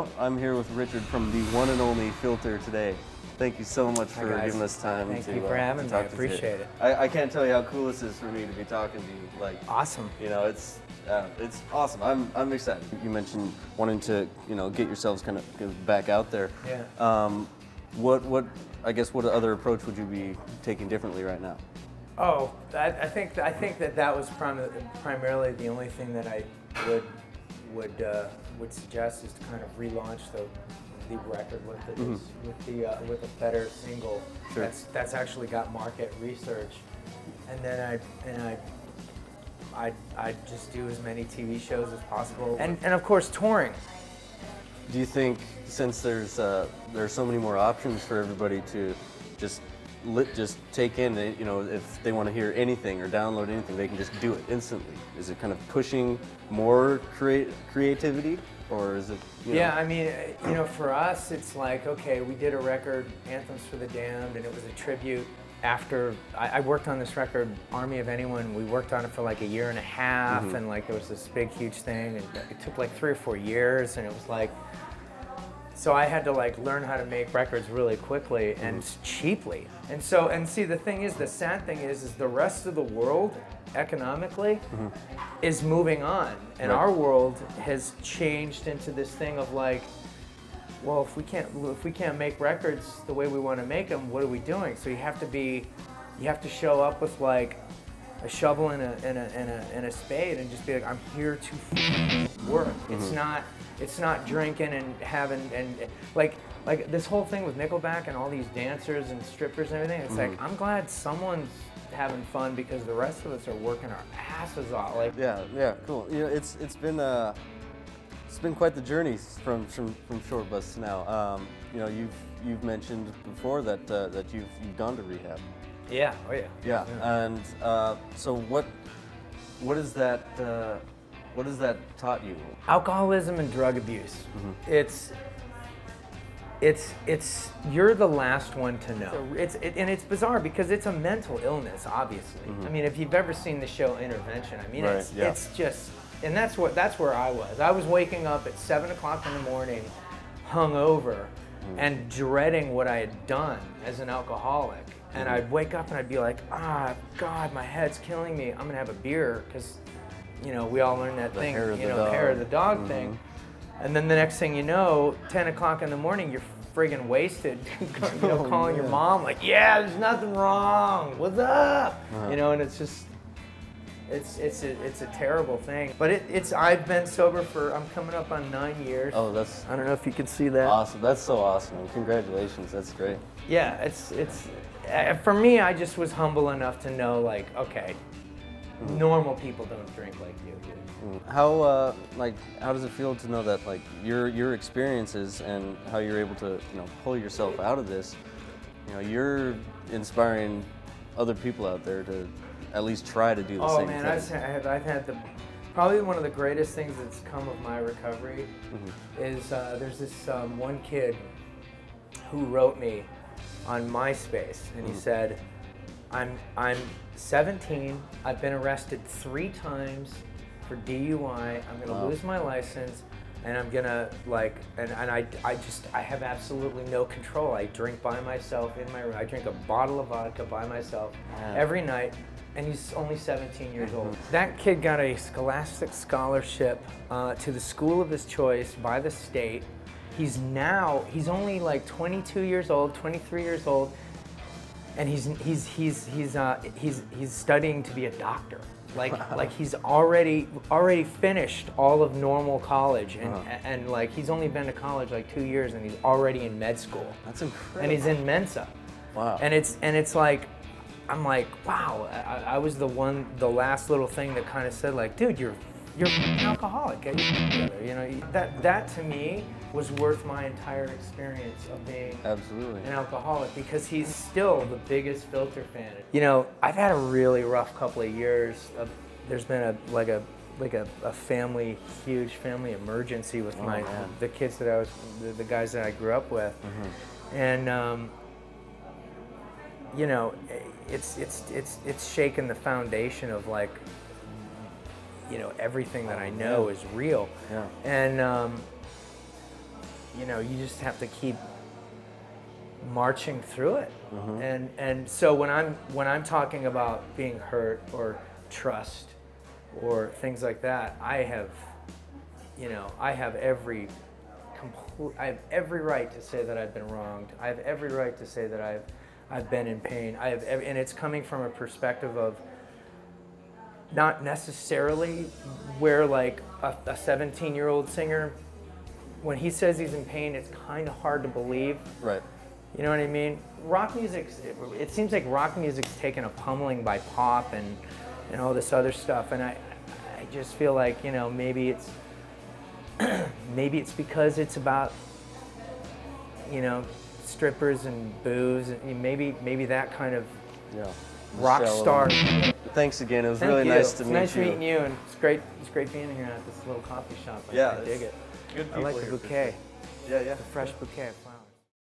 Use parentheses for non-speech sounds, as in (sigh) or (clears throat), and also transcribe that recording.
Well, I'm here with Richard from the one and only Filter today. Thank you so much for guys. giving us time. Thank to, you for uh, having me. I you appreciate it. I, I can't tell you how cool this is for me to be talking to you. Like, Awesome. you know, it's uh, it's awesome. I'm I'm excited. You mentioned wanting to you know get yourselves kind of back out there. Yeah. Um, what what I guess what other approach would you be taking differently right now? Oh, I, I think I think that that was prim- primarily the only thing that I would would uh, would suggest is to kind of relaunch the the record with the with the uh, with a better single. Sure. That's that's actually got market research, and then I and I. I I just do as many TV shows as possible, and and of course touring. Do you think since there's uh, there's so many more options for everybody to just lit, just take in, you know, if they want to hear anything or download anything, they can just do it instantly. Is it kind of pushing more create creativity, or is it? You Yeah, know, I mean, you know, for us, it's like, okay, we did a record, Anthems for the Damned, and it was a tribute after I, I worked on this record, Army of Anyone. We worked on it for like a year and a half, Mm-hmm. and like there was this big, huge thing, and it took like three or four years, and it was like, so I had to like learn how to make records really quickly and mm-hmm. cheaply. And so, and see, the thing is, the sad thing is, is the rest of the world economically mm-hmm. is moving on, and Right. our world has changed into this thing of like, well, if we can't if we can't make records the way we want to make them, what are we doing? So you have to be, you have to show up with like a shovel and a and a and a, and a spade and just be like, I'm here to f- work. It's not it's not drinking and having and like like this whole thing with Nickelback and all these dancers and strippers and everything. It's like I'm glad someone's having fun because the rest of us are working our asses off. Like yeah, yeah, cool. You know, it's it's been uh, it's been quite the journey from from, from short bus to now. Um, you know, you've you've mentioned before that uh, that you've you've gone to rehab. Yeah, oh yeah, Yeah, and uh, so what what is that uh, what has that taught you? alcoholism and drug abuse. It's it's it's you're the last one to know. It's it, and it's bizarre because it's a mental illness, obviously. I mean, if you've ever seen the show Intervention, I mean, Right, it's yeah. it's just and that's what that's where I was. I was waking up at seven o'clock in the morning, hungover, and dreading what I had done as an alcoholic. And I'd wake up and I'd be like, ah, God, my head's killing me. I'm gonna have a beer because, you know, we all learned that The thing, you the know, hair of dog. the dog thing. And then the next thing you know, 10 o'clock in the morning, you're friggin' wasted. (laughs) you know, Oh, calling your mom like, yeah, there's nothing wrong. What's up? Uh-huh. You know, and it's just, it's it's a, it's a terrible thing. But it, it's I've been sober for I'm coming up on nine years. Oh, that's I don't know if you can see that. awesome. That's so awesome. Congratulations. That's great. Yeah, it's it's for me. I just was humble enough to know like, okay, Mm-hmm. normal people don't drink like you do. How uh, like how does it feel to know that like your your experiences and how you're able to you know pull yourself out of this, you know you're inspiring other people out there to at least try to do the Oh same man, thing. I've had, I've had the probably one of the greatest things that's come of my recovery Mm-hmm. is uh, there's this um, one kid who wrote me on MySpace and Mm-hmm. he said, "I'm I'm 17. I've been arrested three times for DUI. I'm gonna Wow. lose my license." And I'm gonna like, and, and I, I just, I have absolutely no control. I drink by myself in my room. I drink a bottle of vodka by myself Man. every night and he's only 17 years old. That kid got a scholastic scholarship uh, to the school of his choice by the state. He's now, he's only like 22 years old, 23 years old, and he's he's he's he's uh, he's he's studying to be a doctor. Like like he's already already finished all of normal college, and and like he's only been to college like two years, and he's already in med school That's incredible. and he's in Mensa. Wow. And it's and it's like, I'm like, wow. I, I was the one, the last little thing that kind of said like, dude, you're you're an alcoholic. Get together. You know that that to me was worth my entire experience of being Absolutely. an alcoholic because he's still the biggest filter fan. You know, I've had a really rough couple of years. Of, there's been a like a like a, a family huge family emergency with my man. the kids that I was the, the guys that I grew up with, and um, you know, it's it's it's it's shaken the foundation of like you know everything that I know is real. Yeah. And um, you know, you just have to keep marching through it. And and so when I'm when I'm talking about being hurt or trust or things like that, I have you know, I have every complete I have every right to say that I've been wronged. I have every right to say that I've I've been in pain. I have every, and it's coming from a perspective of not necessarily where like a 17 year old singer when he says he's in pain it's kind of hard to believe Right. you know what i mean rock music it seems like rock music's taken a pummeling by pop and and all this other stuff and i i just feel like you know maybe it's (clears throat) maybe it's because it's about you know strippers and booze and maybe maybe that kind of Yeah. Rock star Thanks again. It was Thank really you. nice to it's meet nice you. Nice meeting you, and it's great. It's great being here at this little coffee shop. I, Yeah, I dig it. Good I like the bouquet, sure. Yeah, yeah. the fresh bouquet.